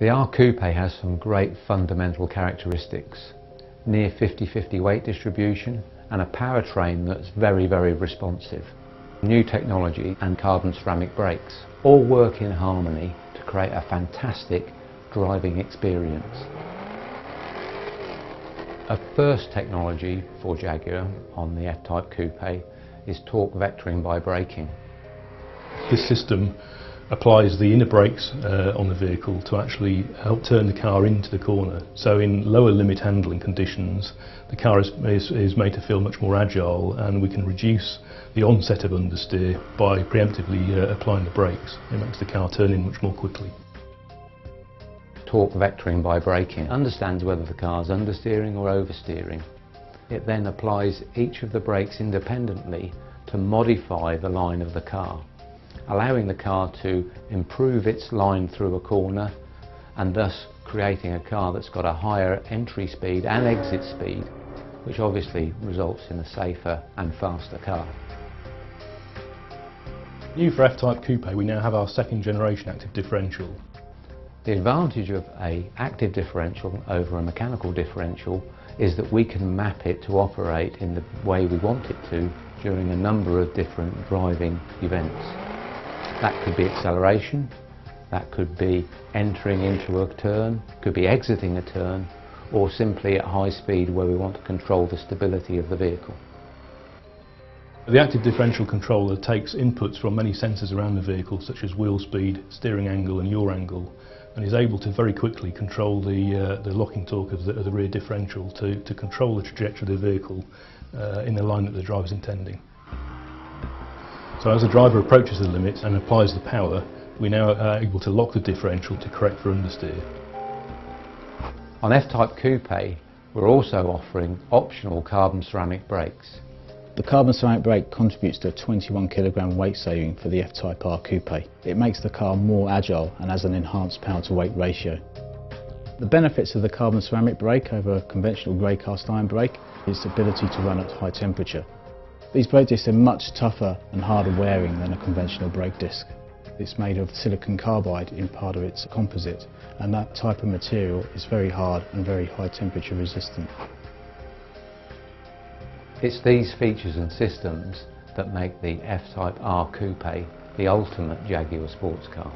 The R Coupe has some great fundamental characteristics. Near 50-50 weight distribution and a powertrain that's very, very responsive. New technology and carbon ceramic brakes all work in harmony to create a fantastic driving experience. A first technology for Jaguar on the F-Type Coupe is torque vectoring by braking. This system applies the inner brakes uh, on the vehicle to actually help turn the car into the corner. So in lower limit handling conditions, the car is, is, is, made to feel much more agile and we can reduce the onset of understeer by preemptively uh, applying the brakes. It makes the car turn in much more quickly. Torque vectoring by braking understands whether the car is understeering or oversteering. It then applies each of the brakes independently to modify the line of the car allowing the car to improve its line through a corner and thus creating a car that's got a higher entry speed and exit speed which obviously results in a safer and faster car. New for F-Type Coupe we now have our second generation active differential. The advantage of a active differential over a mechanical differential is that we can map it to operate in the way we want it to during a number of different driving events. That could be acceleration, that could be entering into a turn, could be exiting a turn, or simply at high speed where we want to control the stability of the vehicle. The active differential controller takes inputs from many sensors around the vehicle such as wheel speed, steering angle and yaw angle and is able to very quickly control the, uh, the locking torque of the, of the, rear differential to, to control the trajectory of the vehicle uh, in the line that the driver is intending. So as the driver approaches the limit and applies the power, we now are uh, able to lock the differential to correct for understeer. On F-Type Coupe, we're also offering optional carbon ceramic brakes. The carbon ceramic brake contributes to a 21 kilogram weight saving for the F-Type R Coupe. It makes the car more agile and has an enhanced power to weight ratio. The benefits of the carbon ceramic brake over a conventional grey cast iron brake is its ability to run at high temperature. These brake discs are much tougher and harder wearing than a conventional brake disc. It's made of silicon carbide in part of its composite and that type of material is very hard and very high temperature resistant. It's these features and systems that make the F-Type R Coupe the ultimate Jaguar sports car.